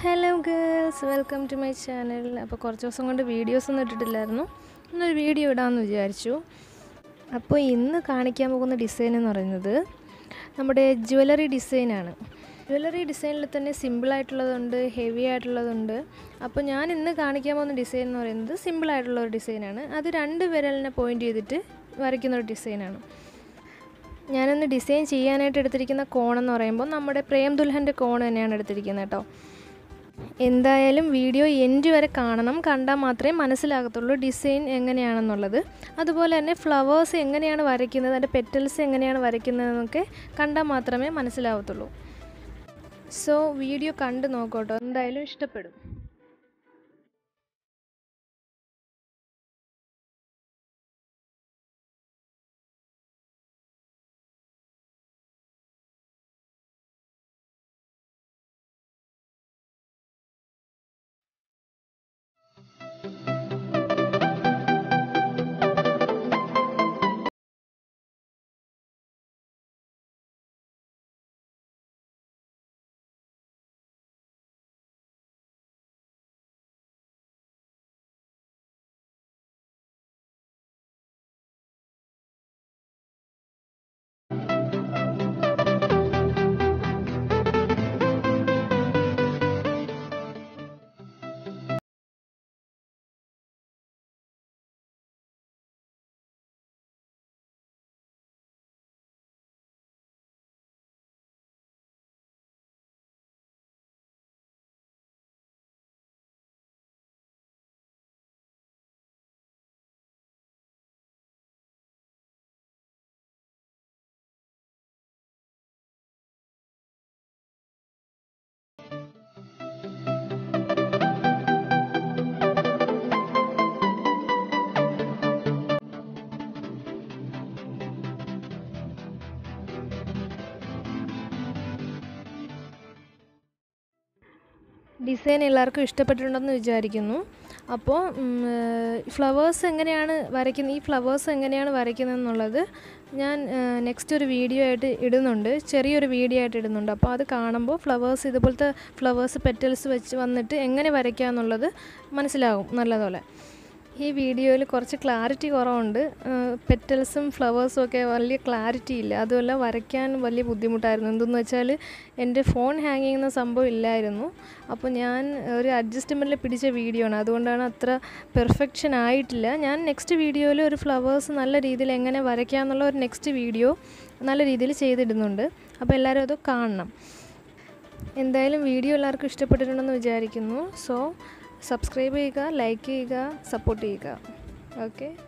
Hello girls welcome to my channel അപ്പോൾ കുറച്ച് ദിവസം കൊണ്ട് വീഡിയോസ് ഒന്നും ഇട്ടിട്ടില്ലായിരുന്നു. ഇന്നൊരു വീഡിയോ ഇടാമെന്ന് വിചാരിച്ചു. അപ്പോൾ ഇന്ന് കാണിക്കാൻ പോകുന്ന ഡിസൈൻ എന്ന് പറയുന്നത് നമ്മുടെ ജ്വല്ലറി ഡിസൈനാണ് ജ്വല്ലറി ഡിസൈനിൽ തന്നെ സിമ്പിളായിട്ടുള്ളതുണ്ട് ഹെവി ആയിട്ടുള്ളതുണ്ട്. അപ്പോൾ ഞാൻ ഇന്ന് കാണിക്കാൻ പോകുന്ന ഡിസൈൻ എന്ന് പറയുന്നത് സിമ്പിളായിട്ടുള്ള ഒരു ഡിസൈനാണ് അത് രണ്ട് വിരലിനെ പോയിന്റ് ചെയ്തിട്ട് വരയ്ക്കുന്ന ഒരു ഡിസൈനാണ് ഞാനിന്ന് ഡിസൈൻ ചെയ്യാനായിട്ട് എടുത്തിരിക്കുന്ന കോണെന്ന് പറയുമ്പോൾ നമ്മുടെ പ്രേം ദുൽഹന്റെ കോൺ തന്നെയാണ് എടുത്തിരിക്കുന്നത് കേട്ടോ. എന്തായാലും വീഡിയോ എൻഡ് വരെ കാണണം. കണ്ടാൽ മാത്രമേ മനസ്സിലാകത്തുള്ളൂ ഡിസൈൻ എങ്ങനെയാണെന്നുള്ളത്. അതുപോലെ തന്നെ ഫ്ലവേഴ്സ് എങ്ങനെയാണ് വരയ്ക്കുന്നത് അതിന്റെ പെറ്റൽസ് എങ്ങനെയാണ് വരയ്ക്കുന്നതെന്നൊക്കെ കണ്ടാൽ മാത്രമേ മനസ്സിലാവത്തുള്ളൂ. സോ വീഡിയോ കണ്ട് നോക്കട്ടോ എന്തായാലും ഇഷ്ടപ്പെടും. ഡിസൈൻ എല്ലാവർക്കും ഇഷ്ടപ്പെട്ടിട്ടുണ്ടെന്ന് വിചാരിക്കുന്നു. അപ്പോൾ ഫ്ലവേഴ്സ് എങ്ങനെയാണ് വരയ്ക്കുന്നത് ഈ ഫ്ലവേഴ്സ് എങ്ങനെയാണ് വരയ്ക്കുന്നത് എന്നുള്ളത് ഞാൻ നെക്സ്റ്റ് ഒരു വീഡിയോ ആയിട്ട് ഇടുന്നുണ്ട്. ചെറിയൊരു വീഡിയോ ആയിട്ട് ഇടുന്നുണ്ട്. അപ്പോൾ അത് കാണുമ്പോൾ ഫ്ലവേഴ്സ് ഇതുപോലത്തെ ഫ്ലവേഴ്സ് പെറ്റൽസ് വെച്ച് വന്നിട്ട് എങ്ങനെ വരയ്ക്കുക എന്നുള്ളത് മനസ്സിലാകും നല്ലപോലെ ഈ വീഡിയോയിൽ കുറച്ച് ക്ലാരിറ്റി കുറവുണ്ട്. പെറ്റൽസും ഫ്ലവേഴ്സും ഒക്കെ വലിയ ക്ലാരിറ്റി ഇല്ല. അതുമല്ല വരയ്ക്കാൻ വലിയ ബുദ്ധിമുട്ടായിരുന്നു. എന്തെന്ന് വെച്ചാൽ എന്റെ ഫോൺ ഹാങ് ചെയ്യുന്ന സംഭവം ഇല്ലായിരുന്നു. അപ്പോൾ ഞാൻ ഒരു അഡ്ജസ്റ്റ്മെന്റിൽ പിടിച്ച വീഡിയോ ആണ്. അതുകൊണ്ടാണ് അത്ര പെർഫെക്ഷൻ ആയിട്ടില്ല. ഞാൻ നെക്സ്റ്റ് വീഡിയോയിൽ ഒരു ഫ്ലവേഴ്സ് നല്ല രീതിയിൽ എങ്ങനെ വരയ്ക്കാം എന്നുള്ള ഒരു നെക്സ്റ്റ് വീഡിയോ നല്ല രീതിയിൽ ചെയ്തിടുന്നുണ്ട്. അപ്പോൾ എല്ലാവരും അത് കാണണം. എന്തായാലും വീഡിയോ എല്ലാവർക്കും ഇഷ്ടപ്പെട്ടിട്ടുണ്ടെന്ന് വിചാരിക്കുന്നു. So സബ്സ്ക്രൈബ് ചെയ്യുക ലൈക്ക് ചെയ്യുക സപ്പോർട്ട് ചെയ്യുക ഓക്കെ